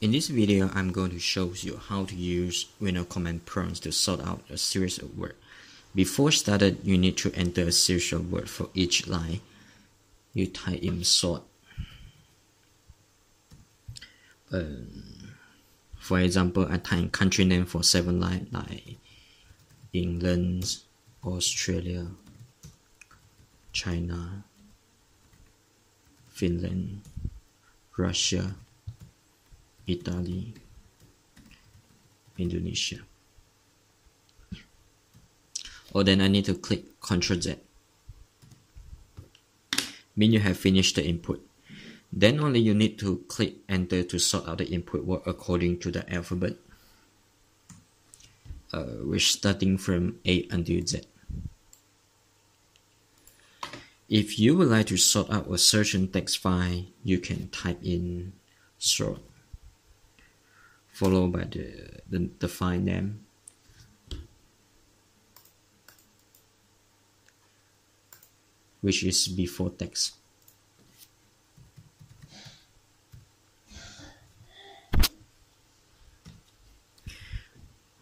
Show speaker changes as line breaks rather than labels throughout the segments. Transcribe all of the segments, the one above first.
In this video, I'm going to show you how to use Windows command prompts to sort out a series of words. Before started, you need to enter a series of words for each line. You type in sort. Um, for example, I type in country name for seven lines like England, Australia, China, Finland, Russia, Italy, Indonesia. Oh, then I need to click Ctrl Z. Mean you have finished the input. Then only you need to click enter to sort out the input word according to the alphabet. Uh, we're starting from A until Z. If you would like to sort out a certain text file, you can type in sort followed by the, the, the file name. Which is before text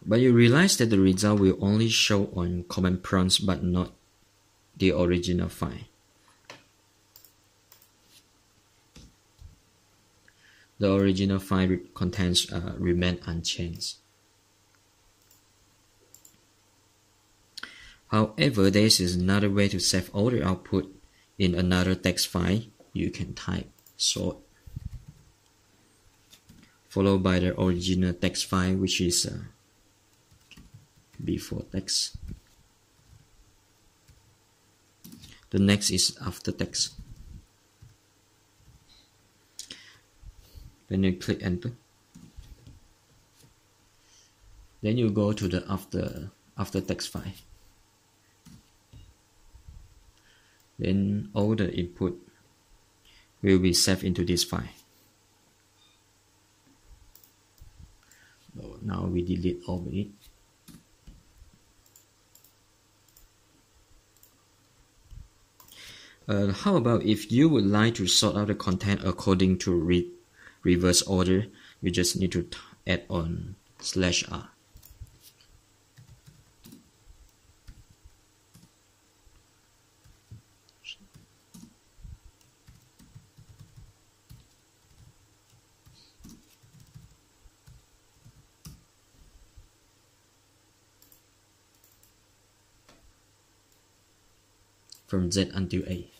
but you realize that the result will only show on command prompts but not the original file the original file contents uh, remain unchanged. However, there is another way to save all the output in another text file. You can type sort followed by the original text file which is uh, before text. The next is after text. Then you click enter then you go to the after after text file then all the input will be saved into this file. So now we delete all of it. Uh, how about if you would like to sort out the content according to read reverse order you just need to add on slash r from Z until A.